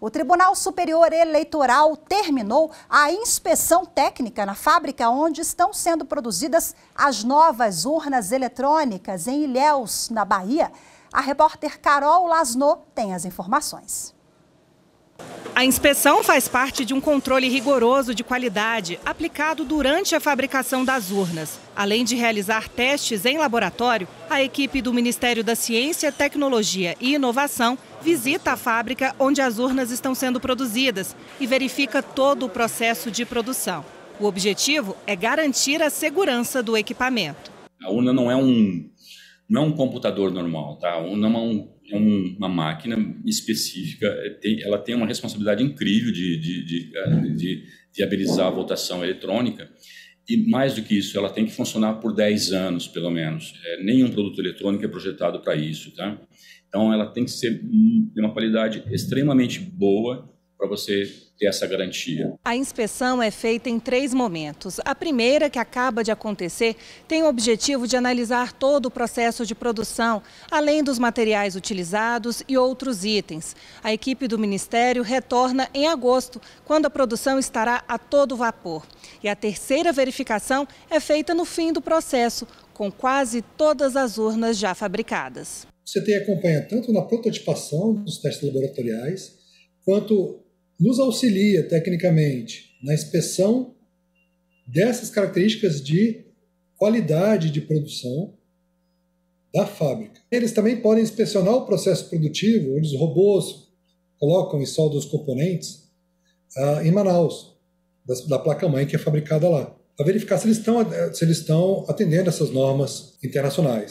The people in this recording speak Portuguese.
O Tribunal Superior Eleitoral terminou a inspeção técnica na fábrica onde estão sendo produzidas as novas urnas eletrônicas em Ilhéus, na Bahia. A repórter Carol Lasno tem as informações. A inspeção faz parte de um controle rigoroso de qualidade aplicado durante a fabricação das urnas. Além de realizar testes em laboratório, a equipe do Ministério da Ciência, Tecnologia e Inovação visita a fábrica onde as urnas estão sendo produzidas e verifica todo o processo de produção. O objetivo é garantir a segurança do equipamento. A urna não é um, não é um computador normal, tá? A urna é um é uma máquina específica, é, ela tem uma responsabilidade incrível de, de, de, é, de viabilizar a votação eletrônica. E mais do que isso, ela tem que funcionar por 10 anos, pelo menos. É, nenhum produto eletrônico é projetado para isso, tá? Então, ela tem que ser de uma qualidade extremamente boa para você ter essa garantia. A inspeção é feita em três momentos. A primeira, que acaba de acontecer, tem o objetivo de analisar todo o processo de produção, além dos materiais utilizados e outros itens. A equipe do Ministério retorna em agosto, quando a produção estará a todo vapor. E a terceira verificação é feita no fim do processo, com quase todas as urnas já fabricadas. Você tem acompanha tanto na prototipação dos testes laboratoriais, quanto nos auxilia tecnicamente na inspeção dessas características de qualidade de produção da fábrica. Eles também podem inspecionar o processo produtivo, onde os robôs colocam e soldam os componentes uh, em Manaus, da, da placa-mãe que é fabricada lá, para verificar se eles, estão, se eles estão atendendo essas normas internacionais.